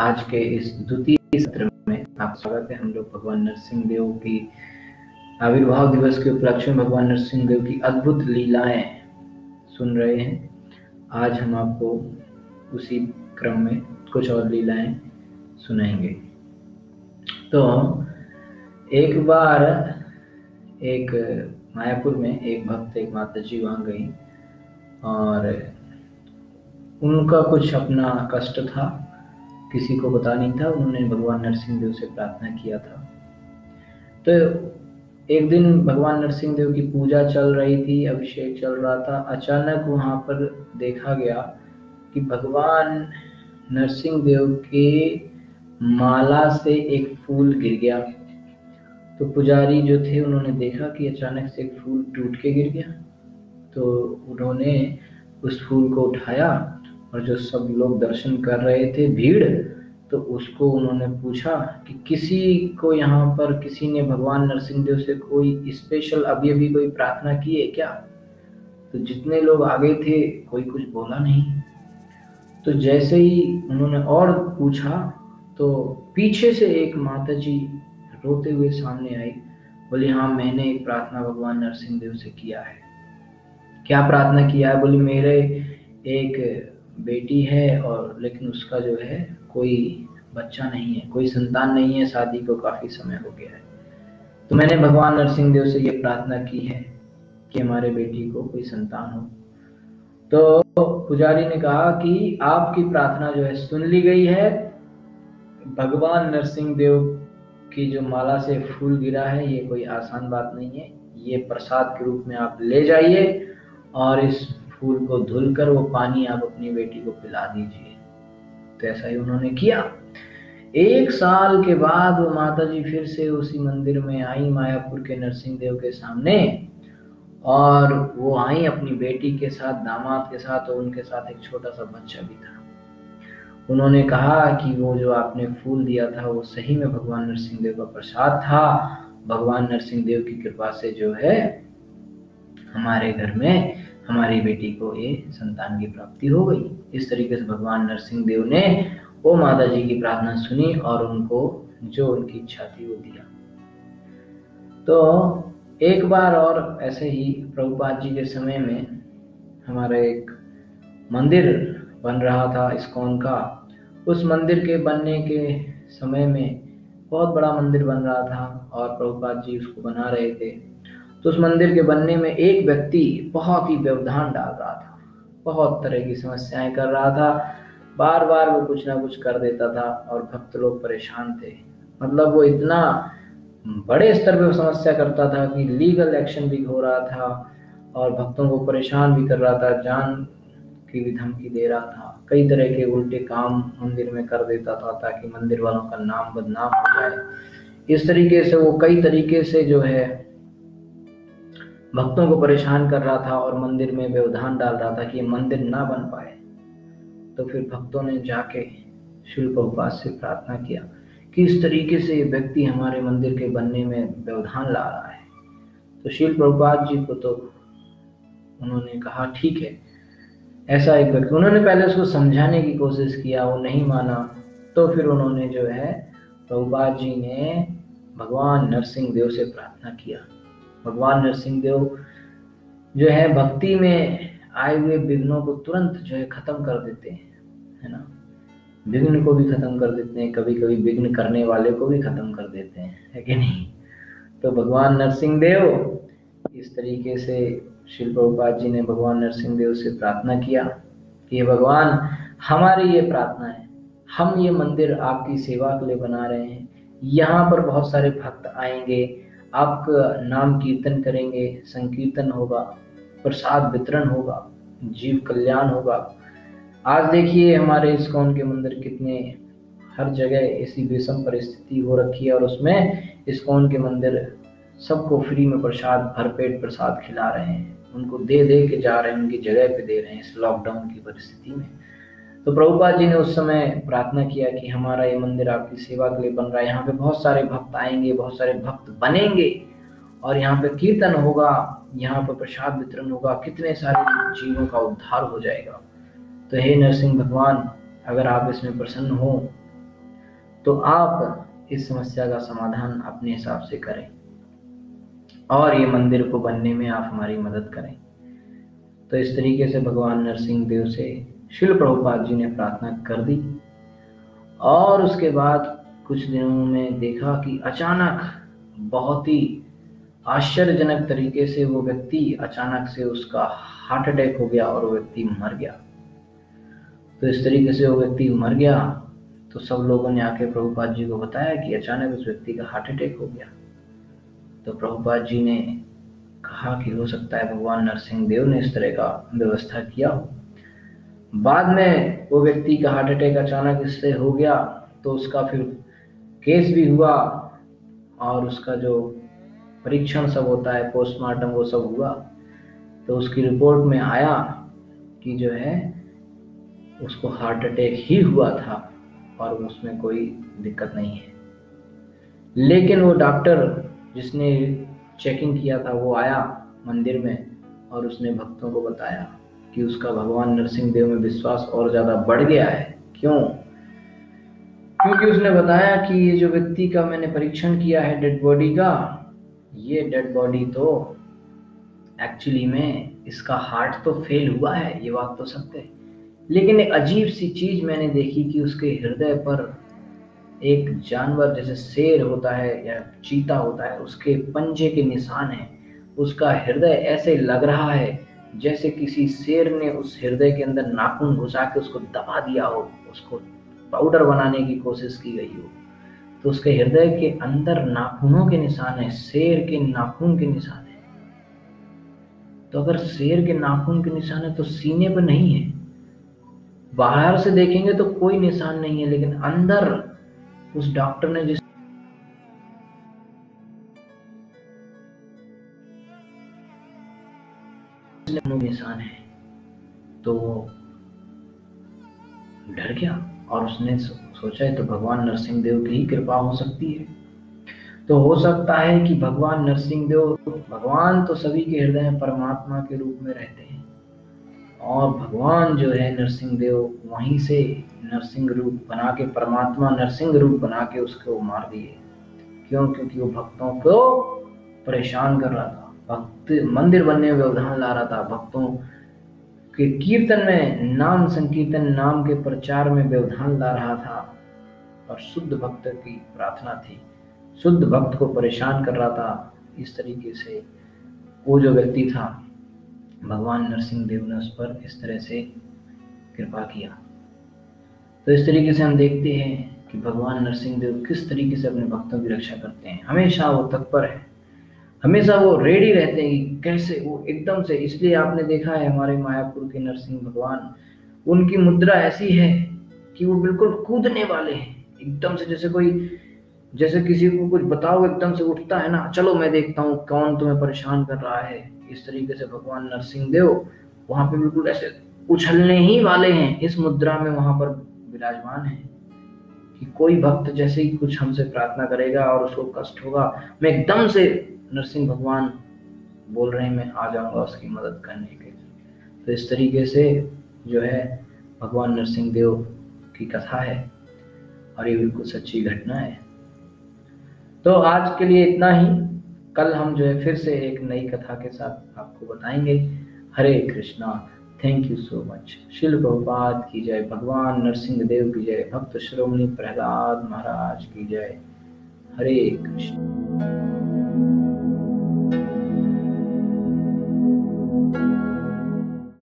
आज के इस द्वितीय सत्र में आप स्वागत है। हम लोग भगवान नरसिंह देव की आविर्भाव दिवस के उपलक्ष्य में भगवान नरसिंह देव की अद्भुत लीलाएँ सुन रहे हैं। आज हम आपको उसी क्रम में कुछ और लीलाएँ सुनाएँगे। तो एक बार एक मायापुर में एक भक्त, एक माता जी वहाँ गई और उनका कुछ अपना कष्ट था। किसी को पता नहीं था, उन्होंने भगवान नरसिंह देव से प्रार्थना किया था। तो एक दिन भगवान नरसिंह देव की पूजा चल रही थी, अभिषेक चल रहा था। अचानक वहाँ पर देखा गया कि भगवान नरसिंह देव के माला से एक फूल गिर गया। तो पुजारी जो थे, उन्होंने देखा कि अचानक से एक फूल टूट के गिर गया। तो उन्होंने उस फूल को उठाया और जो सब लोग दर्शन कर रहे थे, भीड़ तो उसको उन्होंने पूछा कि किसी को यहाँ पर, किसी ने भगवान नरसिंह देव से कोई स्पेशल अभी अभी कोई प्रार्थना की है क्या? तो जितने लोग आगे थे, कोई कुछ बोला नहीं। तो जैसे ही उन्होंने और पूछा तो पीछे से एक माता जी रोते हुए सामने आई, बोली हाँ मैंने एक प्रार्थना भगवान नरसिंह देव से किया है। क्या प्रार्थना किया है? बोली, मेरे एक बेटी है और लेकिन उसका जो है कोई बच्चा नहीं है, कोई संतान नहीं है, शादी को काफ़ी समय हो गया है। तो मैंने भगवान नरसिंह देव से ये प्रार्थना की है कि हमारे बेटी को कोई संतान हो। तो पुजारी ने कहा कि आपकी प्रार्थना जो है सुन ली गई है। भगवान नरसिंह देव की जो माला से फूल गिरा है, ये कोई आसान बात नहीं है। ये प्रसाद के रूप में आप ले जाइए और इस फूल को धुलकर वो पानी आप अपनी बेटी को पिला दीजिए। तो ऐसा ही उन्होंने किया। एक साल के बाद वो माता जी फिर से उसी मंदिर में आई, मायापुर के नरसिंह देव के सामने, और वो आई अपनी बेटी के साथ, दामाद के साथ, और उनके साथ एक छोटा सा बच्चा भी था। उन्होंने कहा कि वो जो आपने फूल दिया था, वो सही में भगवान नरसिंह देव का प्रसाद था। भगवान नरसिंह देव की कृपा से जो है, हमारे घर में हमारी बेटी को ये संतान की प्राप्ति हो गई। इस तरीके से भगवान नरसिंह देव ने वो माता जी की प्रार्थना सुनी और उनको जो उनकी इच्छा थी वो दिया। तो एक बार और ऐसे ही प्रभुपाद जी के समय में हमारा एक मंदिर बन रहा था इस्कॉन का। उस मंदिर के बनने के समय में बहुत बड़ा मंदिर बन रहा था और प्रभुपाद जी उसको बना रहे थे। तो उस मंदिर के बनने में एक व्यक्ति बहुत ही व्यवधान डाल रहा था। बहुत तरह की समस्याएँ कर रहा था। बार बार वो कुछ ना कुछ कर देता था और भक्त लोग परेशान थे। मतलब वो इतना बड़े स्तर पे समस्या करता था कि लीगल एक्शन भी हो रहा था और भक्तों को परेशान भी कर रहा था, जान की भी धमकी दे रहा था। कई तरह के उल्टे काम मंदिर में कर देता था ताकि मंदिर वालों का नाम बदनाम हो जाए। इस तरीके से वो कई तरीके से जो है भक्तों को परेशान कर रहा था और मंदिर में व्यवधान डाल रहा था कि मंदिर ना बन पाए। तो फिर भक्तों ने जाके शिल प्रभुपाद से प्रार्थना किया कि इस तरीके से ये व्यक्ति हमारे मंदिर के बनने में व्यवधान ला रहा है। तो शिल प्रभुपाद जी को तो उन्होंने कहा, ठीक है। ऐसा एक व्यक्ति, उन्होंने पहले उसको समझाने की कोशिश किया, वो नहीं माना। तो फिर उन्होंने जो है, प्रभुपाद जी ने भगवान नरसिंह देव से प्रार्थना किया। भगवान नरसिंह देव जो है, भक्ति में आए हुए विघ्नों को तुरंत जो है खत्म कर देते हैं, है ना? विघ्न को भी खत्म कर देते हैं कभी कभी विघ्न करने वाले को भी खत्म कर देते हैं, है कि नहीं? तो भगवान नरसिंह देव इस तरीके से शिल प्रभुपाद जी ने भगवान नरसिंह देव से प्रार्थना किया कि भगवान, हमारी ये प्रार्थना है, हम ये मंदिर आपकी सेवा के लिए बना रहे हैं, यहाँ पर बहुत सारे भक्त आएँगे आपका नाम कीर्तन करेंगे, संकीर्तन होगा, प्रसाद वितरण होगा, जीव कल्याण होगा। आज देखिए हमारे इस्कॉन के मंदिर कितने, हर जगह ऐसी विषम परिस्थिति हो रखी है और उसमें इस्कॉन के मंदिर सबको फ्री में प्रसाद भरपेट प्रसाद खिला रहे हैं। उनको दे दे के जा रहे हैं, उनकी जगह पे दे रहे हैं इस लॉकडाउन की परिस्थिति में। तो प्रभुपाद जी ने उस समय प्रार्थना किया कि हमारा ये मंदिर आपकी सेवा के लिए बन रहा है। यहाँ पे बहुत सारे भक्त आएँगे, बहुत सारे भक्त बनेंगे और यहाँ पे कीर्तन होगा, यहाँ पर प्रसाद वितरण होगा, कितने सारे जीवों का उद्धार हो जाएगा। तो हे नरसिंह भगवान, अगर आप इसमें प्रसन्न हो तो आप इस समस्या का समाधान अपने हिसाब से करें और ये मंदिर को बनने में आप हमारी मदद करें। तो इस तरीके से भगवान नरसिंह देव से शिल प्रभुपाद जी ने प्रार्थना कर दी और उसके बाद कुछ दिनों में देखा कि अचानक बहुत ही आश्चर्यजनक तरीके से वो व्यक्ति अचानक से उसका हार्ट अटैक हो गया और वो व्यक्ति मर गया। तो इस तरीके से वो व्यक्ति मर गया तो सब लोगों ने आके प्रभुपाद जी को बताया कि अचानक उस व्यक्ति का हार्ट अटैक हो गया। तो प्रभुपाद जी ने कहा कि हो सकता है भगवान नरसिंह देव ने इस तरह का व्यवस्था किया हो। बाद में वो व्यक्ति का हार्ट अटैक अचानक इससे हो गया तो उसका फिर केस भी हुआ और उसका जो परीक्षण सब होता है पोस्टमार्टम वो सब हुआ। तो उसकी रिपोर्ट में आया कि जो है, उसको हार्ट अटैक ही हुआ था और उसमें कोई दिक्कत नहीं है। लेकिन वो डॉक्टर जिसने चेकिंग किया था, वो आया मंदिर में और उसने भक्तों को बताया। कि उसका भगवान नरसिंह देव में विश्वास और ज़्यादा बढ़ गया है। क्यों? क्योंकि उसने बताया कि ये जो व्यक्ति का मैंने परीक्षण किया है डेड बॉडी का, ये डेड बॉडी तो एक्चुअली में इसका हार्ट तो फेल हुआ है, ये बात तो सत्य है। लेकिन एक अजीब सी चीज़ मैंने देखी कि उसके हृदय पर एक जानवर जैसे शेर होता है या चीता होता है, उसके पंजे के निशान है। उसका हृदय ऐसे लग रहा है जैसे किसी शेर ने उस हृदय के अंदर नाखून घुसा के उसको दबा दिया हो, उसको पाउडर बनाने की कोशिश की गई हो तो उसके हृदय के अंदर नाखूनों के निशान है, शेर के नाखून के निशान है। तो अगर शेर के नाखून के निशान है तो सीने पर नहीं है। बाहर से देखेंगे तो कोई निशान नहीं है, लेकिन अंदर उस डॉक्टर ने जिस निशान है। तो डर गया और उसने सोचा है तो भगवान नरसिंह देव की ही कृपा हो सकती है। तो हो सकता है कि भगवान नरसिंह देव भगवान तो सभी के हृदय में परमात्मा के रूप में रहते हैं। और भगवान जो है नरसिंह देव वहीं से नरसिंह रूप बना के, परमात्मा नरसिंह रूप बना के उसको मार दिए। क्यों? क्योंकि वो भक्तों को परेशान कर रहा था। भक्त मंदिर बनने में व्यवधान ला रहा था। भक्तों के कीर्तन में, नाम संकीर्तन नाम के प्रचार में व्यवधान ला रहा था और शुद्ध भक्त की प्रार्थना थी। शुद्ध भक्त को परेशान कर रहा था इस तरीके से। वो जो व्यक्ति था, भगवान नरसिंह देव ने उस पर इस तरह से कृपा किया। तो इस तरीके से हम देखते हैं कि भगवान नरसिंह देव किस तरीके से अपने भक्तों की रक्षा करते हैं। हमेशा वो तत्पर है। हमेशा वो रेडी रहते हैं कैसे, वो एकदम से, इसलिए आपने देखा है हमारे मायापुर के नरसिंह भगवान, उनकी मुद्रा ऐसी है कि वो बिल्कुल कूदने वाले हैं। एकदम से जैसे कोई, जैसे किसी को कुछ बताओ, एकदम से उठता है ना, चलो मैं देखता हूँ कौन तुम्हें परेशान कर रहा है। इस तरीके से भगवान नरसिंह देव वहाँ पे बिल्कुल ऐसे उछलने ही वाले हैं। इस मुद्रा में वहाँ पर विराजमान है कि कोई भक्त जैसे ही कुछ हमसे प्रार्थना करेगा और उसको कष्ट होगा, मैं एकदम से नरसिंह भगवान बोल रहे हैं, मैं आ जाऊँगा उसकी मदद करने के लिए. तो इस तरीके से जो है, भगवान नरसिंह देव की कथा है और ये बिल्कुल सच्ची घटना है। तो आज के लिए इतना ही। कल हम जो है, फिर से एक नई कथा के साथ आपको बताएँगे। Hare Krishna thank you so much शिल प्रभुपाद की जय, भगवान नरसिंह देव की जय, भक्त श्रोमणी प्रहलाद महाराज की जय। हरे कृष्ण।